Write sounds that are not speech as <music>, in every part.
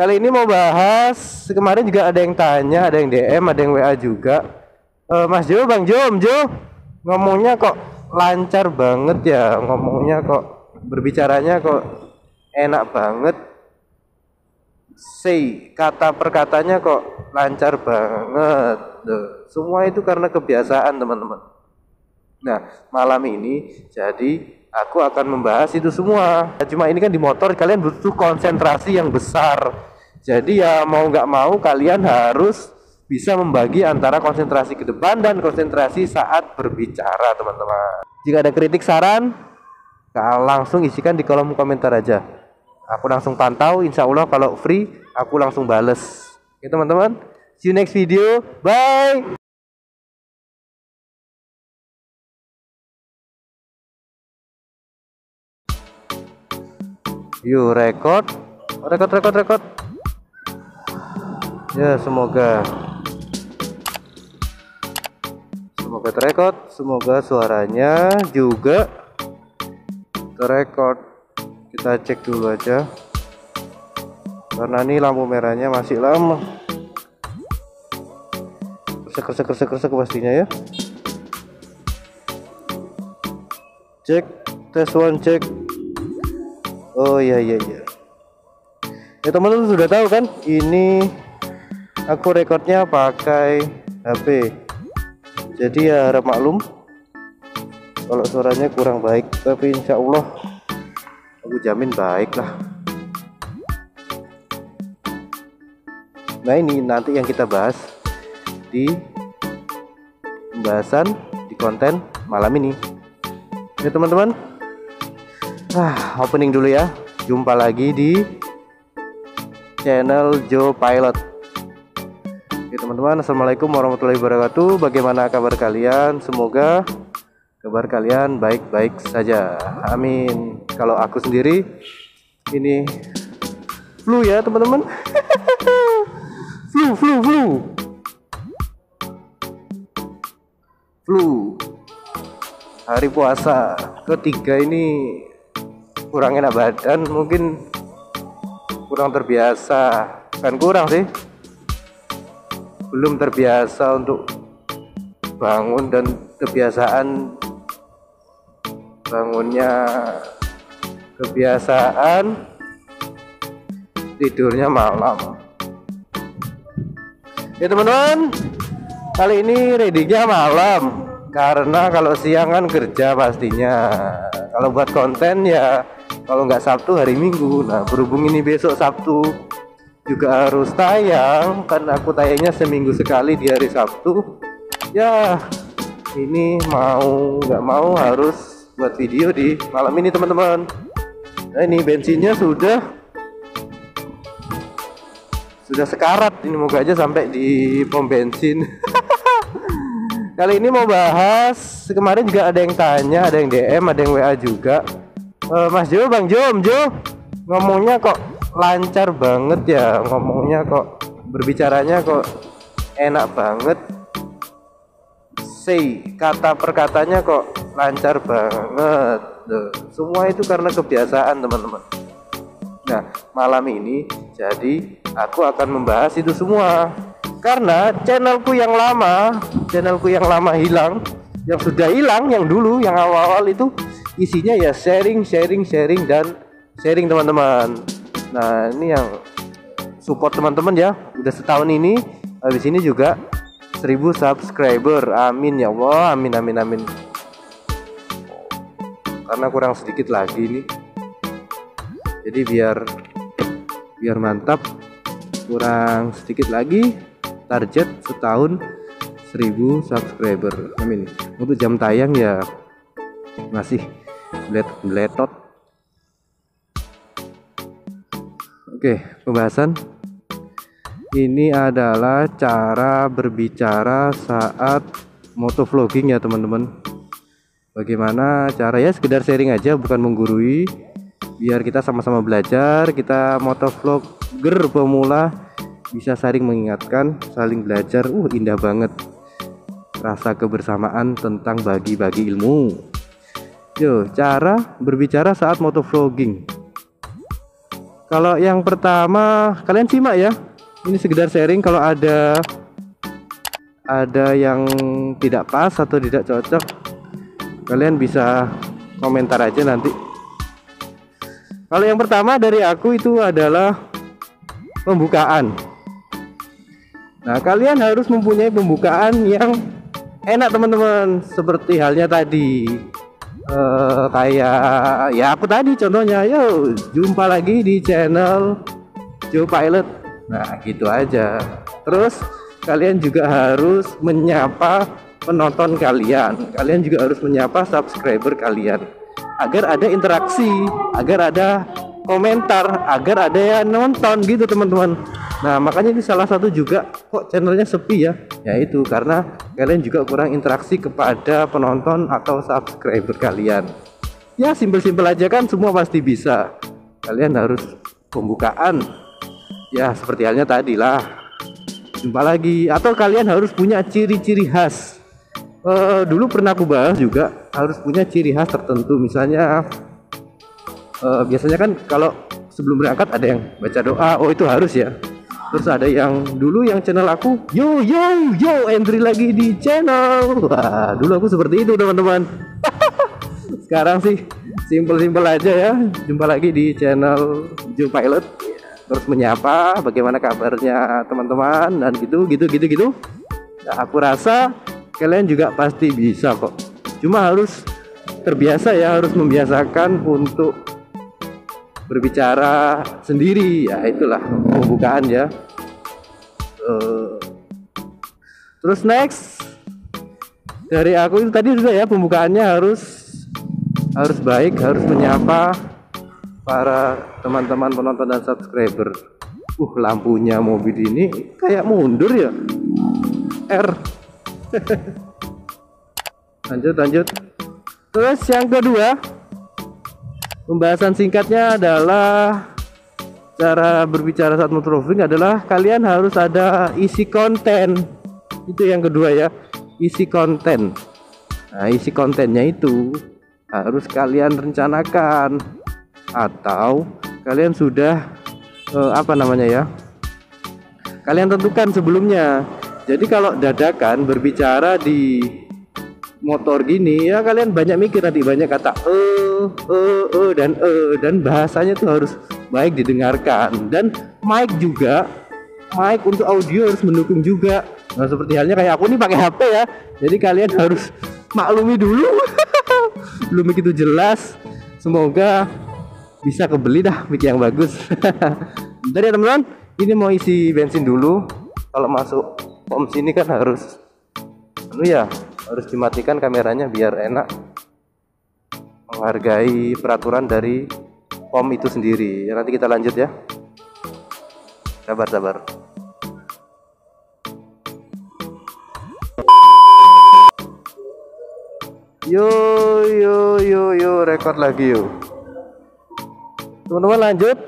Kali ini mau bahas kemarin juga ada yang tanya, ada yang DM, ada yang WA juga. Eh, Mas Jo, Bang Jo, Jo, ngomongnya kok lancar banget ya, ngomongnya kok berbicaranya kok enak banget. Say kata perkatanya kok lancar banget. Duh, semua itu karena kebiasaan teman-teman. Nah, malam ini jadi aku akan membahas itu semua. Cuma ini kan di motor kalian butuh konsentrasi yang besar. Jadi ya mau nggak mau kalian harus bisa membagi antara konsentrasi ke depan dan konsentrasi saat berbicara, teman-teman. Jika ada kritik saran, langsung isikan di kolom komentar aja. Aku langsung pantau, insya Allah kalau free aku langsung bales. Oke teman-teman, see you next video, bye. Yuk record, record, record, record. Ya semoga semoga terekod, semoga suaranya juga terekod. Kita cek dulu aja. Karena ini lampu merahnya masih lama. Kresek, kresek, kresek, kresek pastinya ya. Cek, tes one, cek. Oh iya iya iya. Ya teman-teman sudah tahu kan, ini aku rekodnya pakai HP. Jadi ya harap maklum kalau suaranya kurang baik, tapi insya Allah aku jamin baik lah. Nah ini nanti yang kita bahas di pembahasan di konten malam ini. Ya teman-teman, Ah, opening dulu ya. Jumpa lagi di channel Joe Pilot. Teman-teman, assalamualaikum warahmatullahi wabarakatuh. Bagaimana kabar kalian? Semoga kabar kalian baik-baik saja. Amin. Kalau aku sendiri ini flu ya teman-teman. <laughs> flu, flu, flu. Flu. Hari puasa ketiga ini kurang enak badan mungkin kurang terbiasa kan kurang sih belum terbiasa untuk bangun dan kebiasaan bangunnya kebiasaan tidurnya malam. Ya teman-teman kali ini readingnya malam karena kalau siang kan kerja pastinya. Kalau buat konten ya kalau nggak Sabtu hari Minggu. Nah berhubung ini besok Sabtu juga harus tayang karena aku tayangnya seminggu sekali di hari Sabtu. Ya ini mau nggak mau harus buat video di malam ini teman-teman. Nah ini bensinnya sudah sudah sekarat. Ini moga aja sampai di pom bensin. <laughs> Kali ini mau bahas kemarin juga ada yang tanya ada yang DM ada yang WA juga. Uh, Mas Jo, Bang Jo, Om Jo, ngomongnya kok lancar banget ya, ngomongnya kok berbicaranya kok enak banget. Say kata perkatanya kok lancar banget. Duh, semua itu karena kebiasaan teman-teman. Nah malam ini jadi aku akan membahas itu semua karena channelku yang lama, channelku yang lama hilang, yang sudah hilang, yang dulu, yang awal-awal itu isinya ya sharing sharing sharing dan sharing teman-teman nah ini yang support teman-teman ya. Udah setahun ini habis ini juga 1000 subscriber. Amin ya Allah amin amin amin. Karena kurang sedikit lagi nih jadi biar biar mantap kurang sedikit lagi target setahun 1000 subscriber. Amin. Untuk jam tayang ya masih Bletot. Oke, pembahasan. Ini adalah cara berbicara saat motovlogging ya teman-teman. Bagaimana cara? Ya sekedar sharing aja bukan menggurui. Biar kita sama-sama belajar kita motovlogger pemula bisa saling mengingatkan saling belajar. Uh indah banget. Rasa kebersamaan tentang bagi-bagi ilmu. Yo, cara berbicara saat motovlogging. Kalau yang pertama kalian simak ya. Ini sekedar sharing kalau ada ada yang tidak pas atau tidak cocok kalian bisa komentar aja nanti. Kalau yang pertama dari aku itu adalah pembukaan. Nah kalian harus mempunyai pembukaan yang enak teman-teman. Seperti halnya tadi uh, kayak ya aku tadi contohnya yuk jumpa lagi di channel Joe Pilot. Nah gitu aja. Terus kalian juga harus menyapa penonton kalian. Kalian juga harus menyapa subscriber kalian. Agar ada interaksi agar ada komentar agar ada yang nonton gitu teman-teman. Nah makanya ini salah satu juga kok channelnya sepi ya. Yaitu karena kalian juga kurang interaksi kepada penonton atau subscriber kalian. Ya simpel-simpel aja kan semua pasti bisa. Kalian harus pembukaan. Ya seperti halnya tadi lah jumpa lagi. Atau kalian harus punya ciri-ciri khas. Uh, dulu pernah aku bahas juga harus punya ciri khas tertentu. Misalnya uh, biasanya kan kalau sebelum berangkat ada yang baca doa. Oh itu harus ya. Terus ada yang dulu yang channel aku yo yo yo entry lagi di channel. Wah dulu aku seperti itu teman-teman. <laughs> Sekarang sih simple-simple aja ya. Jumpa lagi di channel Joe Pilot terus menyapa bagaimana kabarnya teman-teman dan gitu gitu gitu gitu. Nah, aku rasa kalian juga pasti bisa kok. Cuma harus terbiasa ya harus membiasakan untuk berbicara sendiri ya itulah pembukaan ya. Uh, terus next dari aku itu tadi sudah ya pembukaannya harus harus baik harus menyapa para teman-teman penonton dan subscriber. Uh lampunya mobil ini kayak mundur ya. R. <laughs> Lanjut lanjut. Terus yang kedua Pembahasan singkatnya adalah cara berbicara saat motorroving adalah kalian harus ada isi konten. Itu yang kedua ya, isi konten. Nah, isi kontennya itu harus kalian rencanakan atau kalian sudah eh, apa namanya ya? Kalian tentukan sebelumnya. Jadi kalau dadakan berbicara di motor gini ya kalian banyak mikir nanti banyak kata eh eh eh dan eh dan bahasanya tuh harus baik didengarkan. Dan mic juga mic untuk audio harus mendukung juga. Nah seperti halnya kayak aku nih pakai HP ya. Jadi kalian harus maklumi dulu. <laughs> Belum begitu jelas. Semoga bisa kebeli dah mic yang bagus. <laughs> Bentar ya teman-teman. Ini mau isi bensin dulu. Kalau masuk pom sini kan harus anu ya harus dimatikan kameranya biar enak. Menghargai peraturan dari pom itu sendiri. Ya nanti kita lanjut ya. Sabar sabar. Yo yo yo yo rekod lagi yo. Teman-teman lanjut.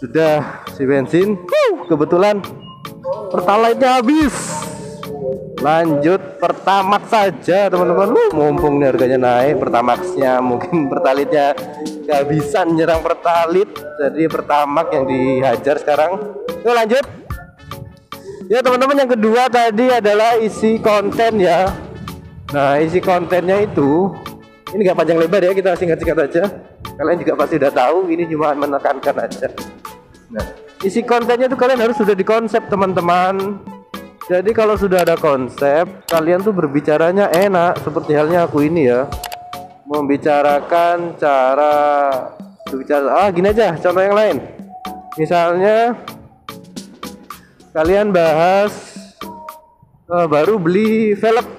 Sudah si bensin. Kebetulan pertalite-nya habis lanjut pertamax saja teman-teman. Uh, mumpung nih harganya naik pertamaxnya mungkin <laughs> pertalitnya nggak bisa nyerang pertalit jadi pertamax yang dihajar sekarang. Yuk lanjut. Ya teman-teman yang kedua tadi adalah isi konten ya. Nah isi kontennya itu ini nggak panjang lebar ya kita singkat-singkat aja. Kalian juga pasti udah tahu ini cuma menekankan aja. Nah isi kontennya itu kalian harus sudah dikonsep teman-teman jadi kalau sudah ada konsep, kalian tuh berbicaranya enak seperti halnya aku ini ya. Membicarakan cara berbicara. Ah, gini aja, contoh yang lain. Misalnya kalian bahas uh, baru beli velg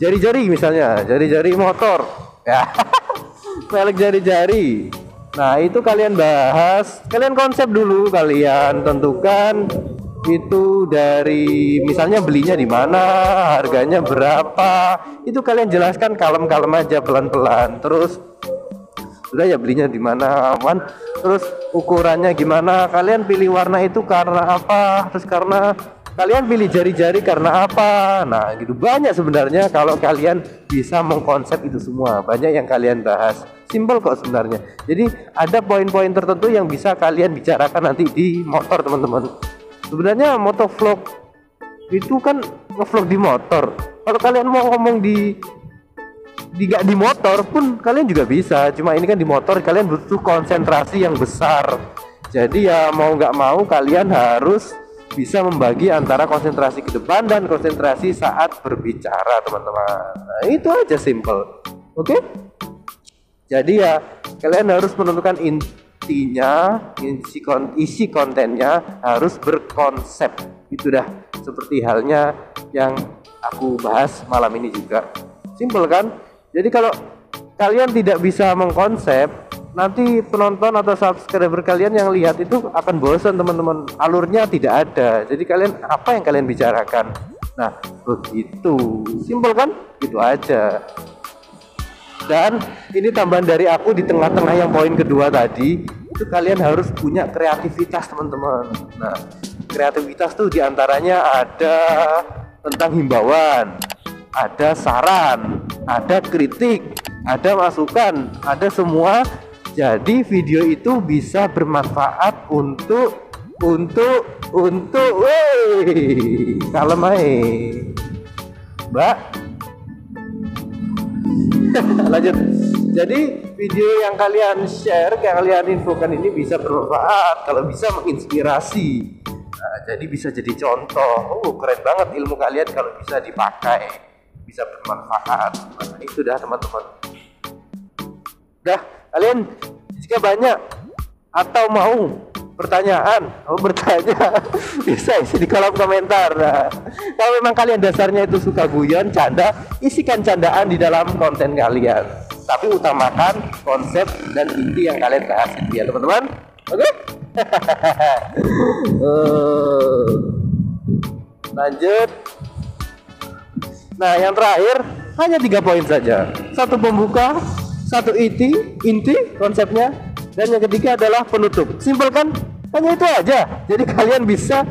jari-jari misalnya, jari-jari motor. Ya. <laughs> velg jari-jari. Nah, itu kalian bahas, kalian konsep dulu, kalian tentukan itu dari misalnya belinya di mana, harganya berapa, itu kalian jelaskan kalem-kalem aja pelan-pelan. Terus sudah ya belinya di mana, aman. Terus ukurannya gimana? Kalian pilih warna itu karena apa? Terus karena kalian pilih jari-jari karena apa nah gitu banyak sebenarnya kalau kalian bisa mengkonsep itu semua banyak yang kalian bahas simple kok sebenarnya jadi ada poin-poin tertentu yang bisa kalian bicarakan nanti di motor teman-teman sebenarnya motovlog itu kan ngevlog di motor. Kalau kalian mau ngomong di di gak di motor pun kalian juga bisa. Cuma ini kan di motor kalian butuh konsentrasi yang besar. Jadi ya mau nggak mau kalian harus bisa membagi antara konsentrasi ke depan dan konsentrasi saat berbicara teman-teman. Nah, itu aja simple. Oke? Okay? jadi ya kalian harus menentukan intinya isi, kon isi kontennya harus berkonsep itu dah seperti halnya yang aku bahas malam ini juga simple kan jadi kalau kalian tidak bisa mengkonsep, nanti penonton atau subscriber kalian yang lihat itu akan bosan teman-teman. Alurnya tidak ada. Jadi kalian apa yang kalian bicarakan? Nah, begitu. Simpel kan? Gitu aja. Dan ini tambahan dari aku di tengah-tengah yang poin kedua tadi, itu kalian harus punya kreativitas teman-teman. Nah, kreativitas tuh di antaranya ada tentang himbauan, ada saran, ada kritik, ada masukan, ada semua. Jadi video itu bisa bermanfaat untuk untuk untuk weh kalem aja. Mbak. <laughs> Lanjut. Jadi video yang kalian share, yang kalian infokan ini bisa bermanfaat, kalau bisa menginspirasi. Nah, jadi bisa jadi contoh. Oh, keren banget ilmu kalian kalau bisa dipakai bisa bermanfaat nah, itu dah teman-teman dah kalian jika banyak atau mau pertanyaan. Mau bertanya. <laughs> Bisa isi di kolom komentar. Nah, kalau memang kalian dasarnya itu suka guyon canda isikan candaan di dalam konten kalian. Tapi utamakan konsep dan inti yang kalian bahas ya teman-teman. Oke? Uh, <laughs> lanjut. Nah, yang terakhir hanya tiga poin saja. Satu pembuka, satu inti, inti konsepnya, dan yang ketiga adalah penutup. Simpel kan? Hanya itu aja. Jadi kalian bisa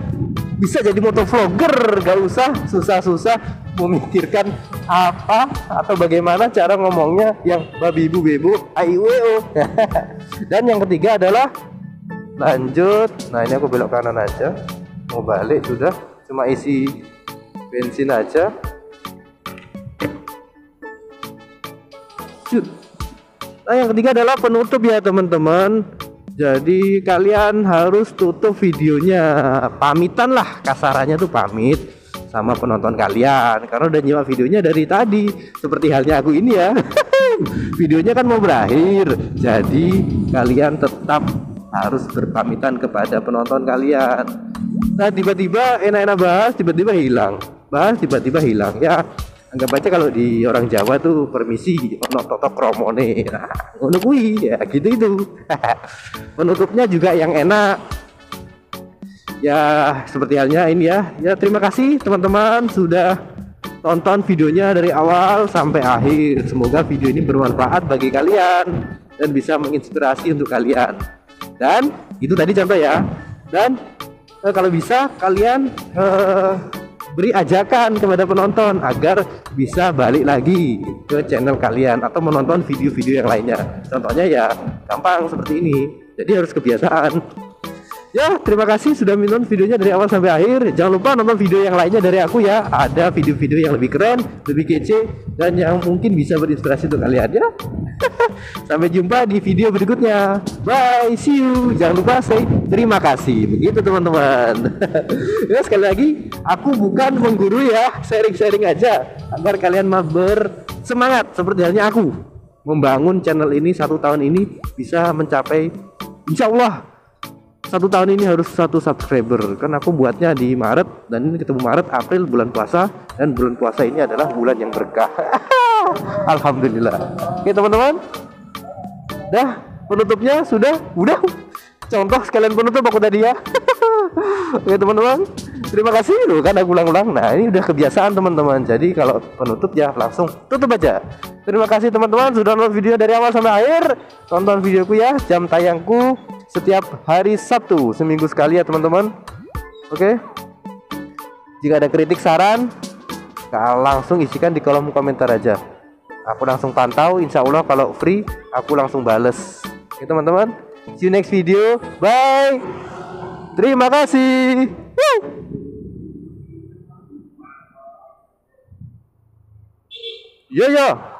bisa jadi motovlogger, gak usah susah-susah memikirkan apa atau bagaimana cara ngomongnya yang babi ibu bebu aiweo. <laughs> dan yang ketiga adalah lanjut. Nah ini aku belok kanan aja. Mau balik sudah, cuma isi bensin aja lanjut nah yang ketiga adalah penutup ya teman-teman. Jadi kalian harus tutup videonya. Pamitan lah kasarannya tuh pamit sama penonton kalian. Karena udah nyimak videonya dari tadi. Seperti halnya aku ini ya. <laughs> Videonya kan mau berakhir. Jadi kalian tetap harus berpamitan kepada penonton kalian. Nah tiba-tiba enak-enak bahas tiba-tiba hilang. Bahas tiba-tiba hilang ya anggap aja kalau di orang Jawa tuh permisi ono toto kromone. Nah kuwi ya gitu itu. <laughs> Penutupnya juga yang enak. Ya seperti halnya ini ya. Ya terima kasih teman-teman sudah tonton videonya dari awal sampai akhir. Semoga video ini bermanfaat bagi kalian dan bisa menginspirasi untuk kalian. Dan itu tadi contoh ya dan eh, kalau bisa kalian eh, beri ajakan kepada penonton agar bisa balik lagi ke channel kalian atau menonton video-video yang lainnya. Contohnya ya gampang seperti ini. Jadi harus kebiasaan. Ya, terima kasih sudah menonton videonya dari awal sampai akhir. Jangan lupa nonton video yang lainnya dari aku ya. Ada video-video yang lebih keren, lebih kece, dan yang mungkin bisa berinspirasi untuk kalian ya. <laughs> sampai jumpa di video berikutnya. Bye, see you. Jangan lupa say terima kasih. Begitu teman-teman. <laughs> ya sekali lagi, aku bukan mengguru ya, sharing-sharing aja agar kalian bersemangat seperti halnya aku membangun channel ini satu tahun ini bisa mencapai insya Allah satu tahun ini harus satu subscriber. Kan aku buatnya di Maret dan ini ketemu Maret April bulan puasa dan bulan puasa ini adalah bulan yang berkah. <laughs> Alhamdulillah. Oke teman-teman. Dah penutupnya sudah udah. Contoh sekalian penutup aku tadi ya. <laughs> Oke teman-teman terima kasih loh kan aku ulang-ulang. Nah ini udah kebiasaan teman-teman. Jadi kalau penutup ya langsung tutup aja. Terima kasih teman-teman sudah nonton video dari awal sampai akhir. Tonton videoku ya jam tayangku setiap hari Sabtu seminggu sekali ya teman-teman. Oke? Jika ada kritik saran langsung isikan di kolom komentar aja. Aku langsung pantau insya Allah kalau free aku langsung bales. Oke teman-teman. See you next video. Bye. Terima kasih Woo! yo yo